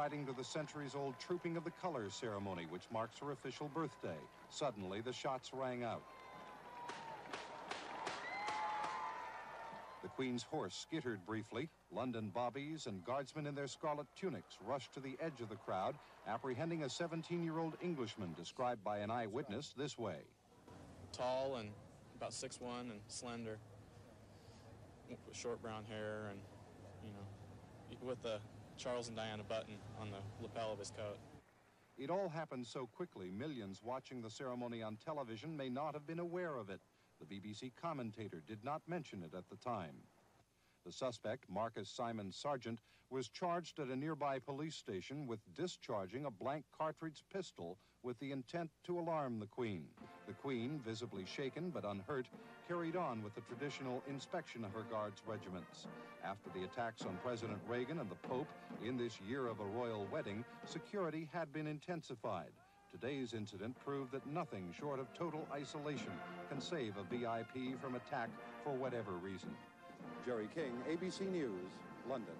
riding to the centuries-old Trooping of the Colors ceremony, which marks her official birthday. Suddenly, the shots rang out. The Queen's horse skittered briefly. London bobbies and guardsmen in their scarlet tunics rushed to the edge of the crowd, apprehending a 17-year-old Englishman described by an eyewitness this way. Tall and about 6'1 and slender, with short brown hair and, you know, with the Charles and Diana button on the lapel of his coat. It all happened so quickly, millions watching the ceremony on television may not have been aware of it. The BBC commentator did not mention it at the time. The suspect, Marcus Simon Sarjeant, was charged at a nearby police station with discharging a blank cartridge pistol with the intent to alarm the Queen. The Queen, visibly shaken but unhurt, carried on with the traditional inspection of her guards' regiments. After the attacks on President Reagan and the Pope in this year of a royal wedding, security had been intensified. Today's incident proved that nothing short of total isolation can save a VIP from attack for whatever reason. Jerry King, ABC News, London.